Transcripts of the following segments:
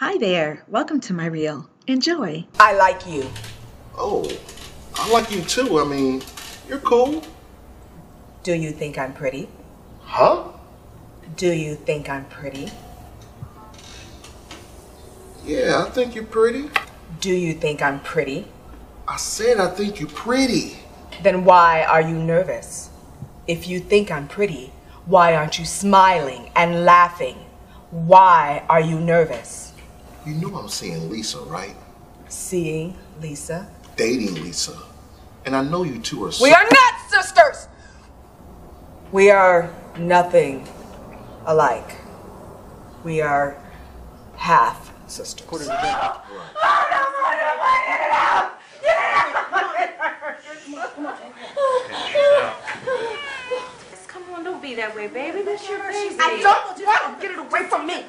Hi there. Welcome to my reel. Enjoy. I like you. Oh, I like you too. I mean, you're cool. Do you think I'm pretty? Huh? Do you think I'm pretty? Yeah, I think you're pretty. Do you think I'm pretty? I said I think you're pretty. Then why are you nervous? If you think I'm pretty, why aren't you smiling and laughing? Why are you nervous? You know I'm seeing Lisa, right? Seeing Lisa? Dating Lisa. And I know you two are We are not sisters! We are nothing alike. We are half sisters. Come on, don't be that way, baby. This your baby. I don't want to get it away from me.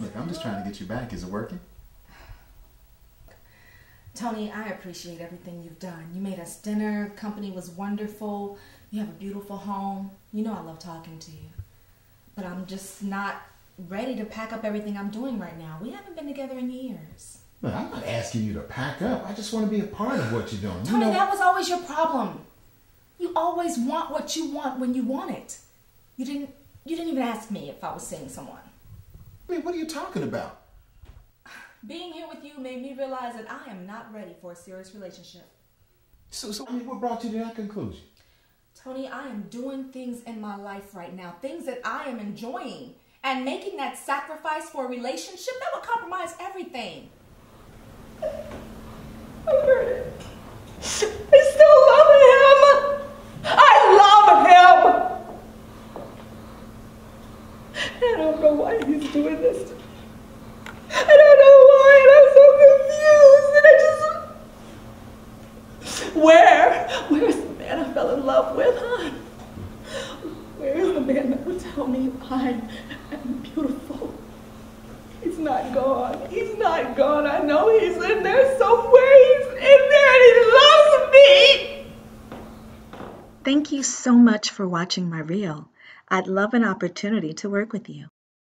Look, I'm just trying to get you back. Is it working? Tony, I appreciate everything you've done. You made us dinner, company was wonderful, you have a beautiful home. You know I love talking to you. But I'm just not ready to pack up everything I'm doing right now. We haven't been together in years. Look, I'm not asking you to pack up. I just want to be a part of what you're doing. Tony, you know, that was always your problem. You always want what you want when you want it. You didn't you didn't even ask me if I was seeing someone. I mean, what are you talking about? Being here with you made me realize that I am not ready for a serious relationship. So, so I mean, what brought you to that conclusion? Tony, I am doing things in my life right now, things that I am enjoying. And making that sacrifice for a relationship, that would compromise everything. I heard it. I still love him. I love him. I don't know why he's doing this. I don't know why, and I'm so confused. And I just. Where? Where's the man I fell in love with, huh? Where is the man that would tell me I am beautiful? He's not gone. He's not gone. I know he's in there somewhere. He's in there and he loves me. Thank you so much for watching my reel. I'd love an opportunity to work with you.